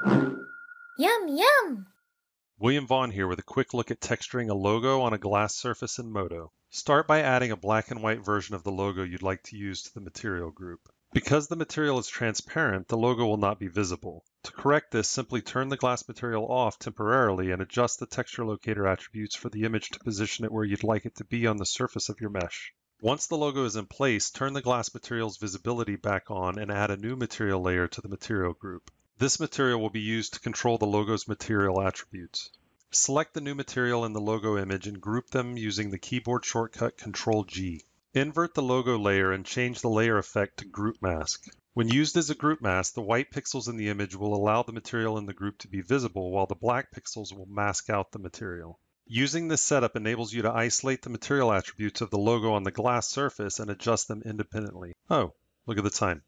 Yum, yum! William Vaughan here with a quick look at texturing a logo on a glass surface in Modo. Start by adding a black and white version of the logo you'd like to use to the material group. Because the material is transparent, the logo will not be visible. To correct this, simply turn the glass material off temporarily and adjust the texture locator attributes for the image to position it where you'd like it to be on the surface of your mesh. Once the logo is in place, turn the glass material's visibility back on and add a new material layer to the material group. This material will be used to control the logo's material attributes. Select the new material in the logo image and group them using the keyboard shortcut Ctrl-G. Invert the logo layer and change the layer effect to Group Mask. When used as a group mask, the white pixels in the image will allow the material in the group to be visible, while the black pixels will mask out the material. Using this setup enables you to isolate the material attributes of the logo on the glass surface and adjust them independently. Oh, look at the time.